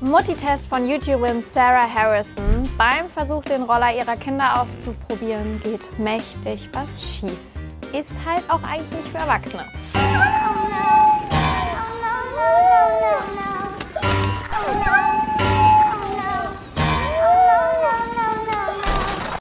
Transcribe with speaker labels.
Speaker 1: Mutti-Test von YouTuberin Sarah Harrison. Beim Versuch, den Roller ihrer Kinder auszuprobieren, geht mächtig was schief. Ist halt auch eigentlich nicht für Erwachsene.